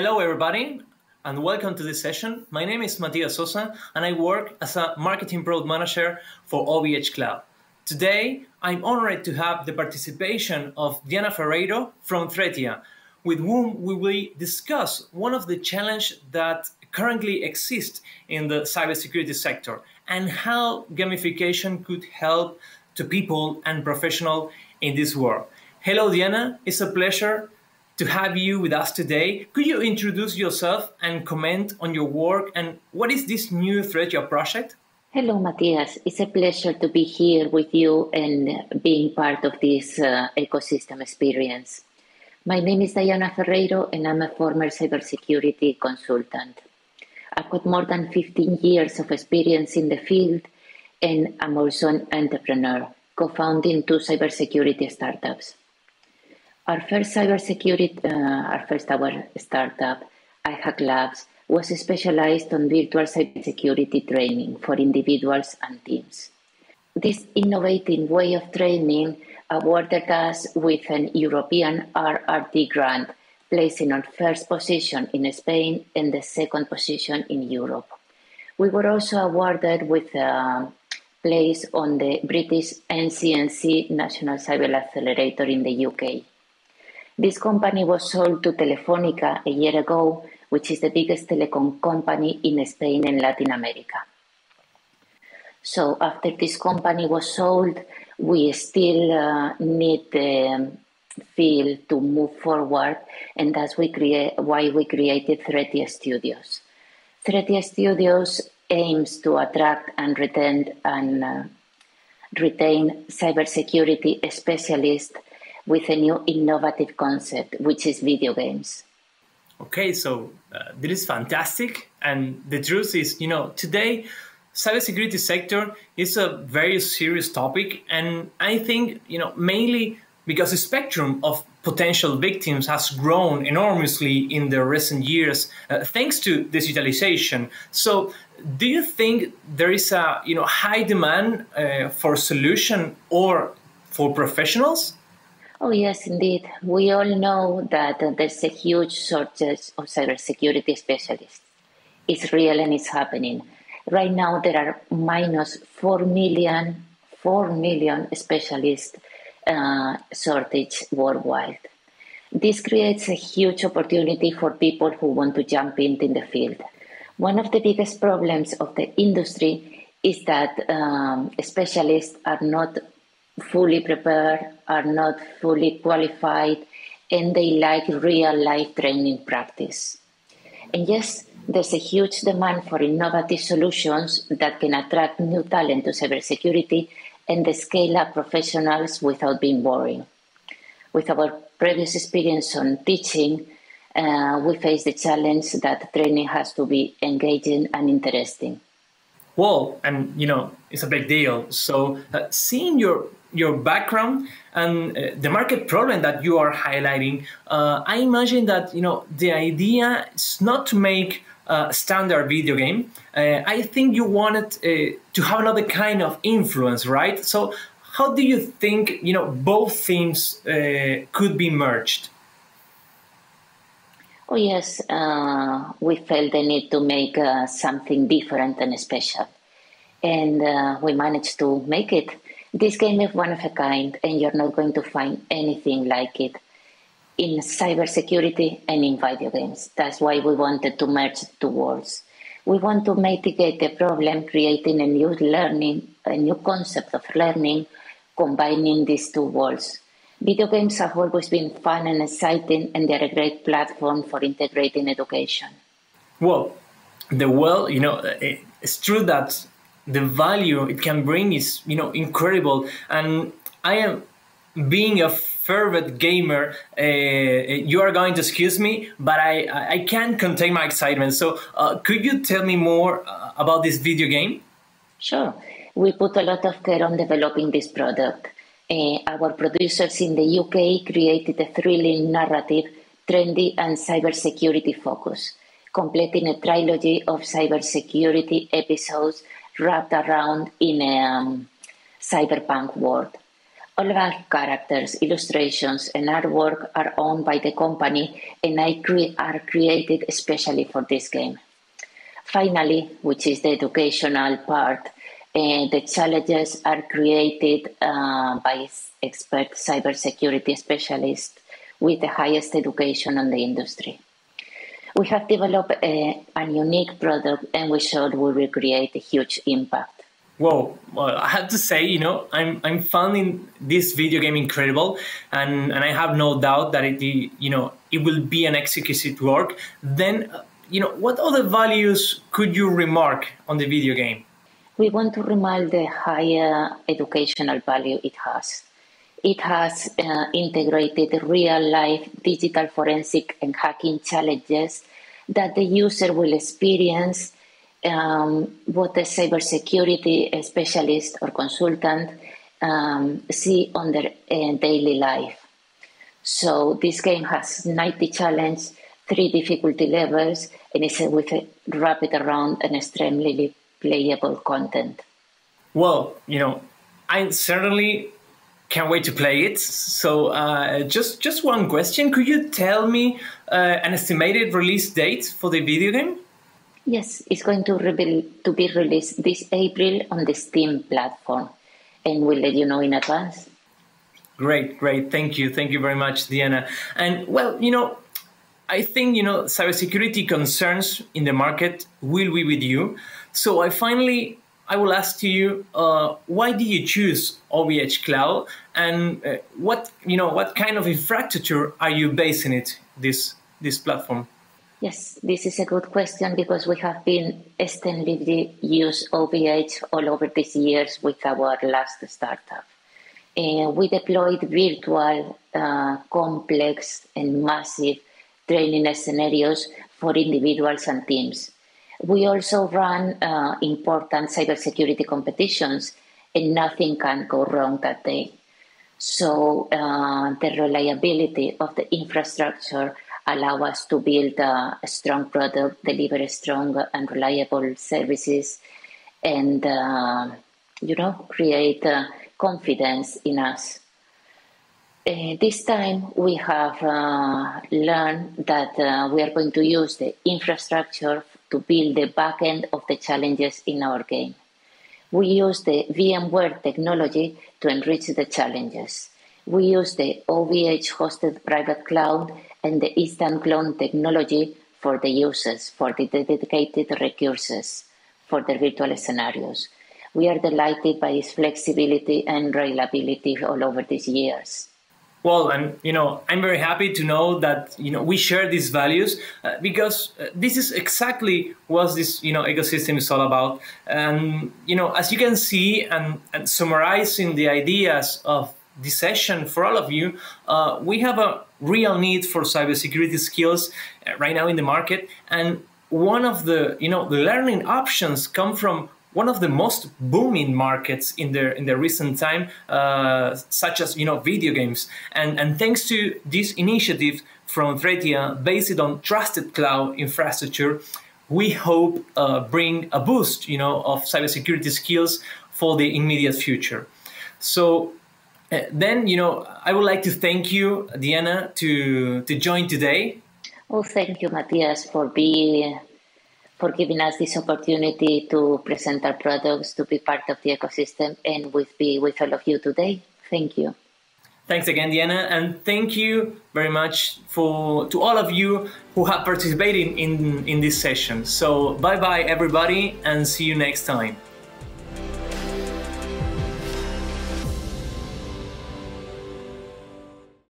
Hello, everybody, and welcome to this session. My name is Matias Sosa, and I work as a marketing product manager for OVH Cloud. Today, I'm honored to have the participation of Diana Ferreiro from Threatia, with whom we will discuss one of the challenges that currently exist in the cybersecurity sector and how gamification could help to people and professionals in this world. Hello, Diana. It's a pleasure to have you with us today. Could you introduce yourself and comment on your work and what is this new Threatia project? Hello, Matthias. It's a pleasure to be here with you and being part of this uh, ecosystem experience. My name is Diana Ferreiro, and I'm a former cybersecurity consultant. I've got more than 15 years of experience in the field, and I'm also an entrepreneur, co founding two cybersecurity startups. Our first cybersecurity, uh, our first our startup, iHack Labs, was specialized on virtual cybersecurity training for individuals and teams. This innovative way of training awarded us with an European RRT grant, placing on first position in Spain and the second position in Europe. We were also awarded with a place on the British NCSC National Cyber Accelerator in the UK. This company was sold to Telefonica a year ago which is the biggest telecom company in Spain and Latin America. So after this company was sold, we still uh, need the field to move forward, and that's we create, why we created Threatia Studios. Threatia Studios aims to attract and retain and uh, retain cybersecurity specialists with a new innovative concept, which is video games. Okay, so uh, this is fantastic, and the truth is, you know, today cybersecurity sector is a very serious topic, and I think you know mainly because the spectrum of potential victims has grown enormously in the recent years uh, thanks to digitalization. So, do you think there is a you know high demand uh, for solution or for professionals? Oh, yes, indeed. We all know that uh, there's a huge shortage of cybersecurity specialists. It's real and it's happening. Right now, there are minus 4 million, 4 million specialists uh, shortage worldwide. This creates a huge opportunity for people who want to jump into the field. One of the biggest problems of the industry is that um, specialists are not fully prepared, are not fully qualified, and they like real life training practice. And yes, there's a huge demand for innovative solutions that can attract new talent to cybersecurity and the scale up professionals without being boring. With our previous experience on teaching, uh, we face the challenge that training has to be engaging and interesting. Well, and you know, it's a big deal. So, uh, seeing your your background and uh, the market problem that you are highlighting, uh, I imagine that you know the idea is not to make a standard video game. Uh, I think you wanted uh, to have another kind of influence, right? So, how do you think you know both themes uh, could be merged? Oh yes, uh, we felt the need to make something different and special, and we managed to make it this game is one of a kind, and you're not going to find anything like it in cybersecurity and in video games. That's why we wanted to merge two worlds. We want to mitigate the problem, creating a new learning, a new concept of learning, combining these two worlds. Video games have always been fun and exciting, and they're a great platform for integrating education. Well, the well, you know, it's true that the value it can bring is you know incredible. And i am being a fervent gamer uh, you are going to excuse me but i i can't contain my excitement. So uh, could you tell me more uh, about this video game? Sure. We put a lot of care on developing this product uh, our producers in the uk created a thrilling narrative trendy and cybersecurity focus completing a trilogy of cybersecurity episodes wrapped around in a um, cyberpunk world. All of our characters, illustrations, and artwork are owned by the company and are created especially for this game. Finally, which is the educational part, uh, the challenges are created uh, by expert cybersecurity specialists with the highest education in the industry. We have developed a, a unique product and we showed we will create a huge impact. Whoa, well, I have to say, you know, I'm I'm finding this video game incredible, and and I have no doubt that it, you know, it will be an exquisite work. Then you know, what other values could you remark on the video game? We want to remind the higher educational value it has. It has uh, integrated real life digital forensic and hacking challenges that the user will experience um, what a cybersecurity specialist or consultant um, see on their uh, daily life. So this game has 90 challenges three difficulty levels, and it's with a rapid around and extremely playable content. Well, you know, I certainly can't wait to play it. So, uh, just just one question: Could you tell me uh, an estimated release date for the video game? Yes, it's going to, re- to be released this April on the Steam platform, and we'll let you know in advance. Great, great. Thank you. Thank you very much, Diana. And well, you know, I think you know cybersecurity concerns in the market will be with you. So I finally I will ask to you uh, why did you choose OVH Cloud and uh, what you know what kind of infrastructure are you basing it this this platform? Yes, this is a good question because we have been extensively use OVH all over these years with our last startup. Uh, we deployed virtual, uh, complex, and massive training scenarios for individuals and teams. We also run uh, important cybersecurity competitions, and nothing can go wrong that day. So uh, the reliability of the infrastructure allow us to build a, strong product, deliver strong and reliable services, and uh, you know create uh, confidence in us. Uh, this time we have uh, learned that uh, we are going to use the infrastructure to build the backend of the challenges in our game. We use the VMware technology to enrich the challenges. We use the OVH hosted private cloud and the instant clone technology for the users, for the dedicated recursors, for the virtual scenarios. We are delighted by its flexibility and reliability all over these years. Well, and you know, I'm very happy to know that you know we share these values uh, because uh, this is exactly what this you know ecosystem is all about. And you know, as you can see, and, and summarizing the ideas of this session for all of you, uh, we have a real need for cybersecurity skills uh, right now in the market, and one of the you know the learning options come from one of the most booming markets in the in the recent time, uh, such as you know video games. And and thanks to this initiative from Threatia based on trusted cloud infrastructure, we hope uh, bring a boost you know of cybersecurity skills for the immediate future. So. Uh, then you know I would like to thank you, Diana, to to join today. Oh, thank you, Matthias, for being for giving us this opportunity to present our products, to be part of the ecosystem, and with be with all of you today. Thank you. Thanks again, Diana, and thank you very much for to all of you who have participated in in this session. So bye bye, everybody, and see you next time.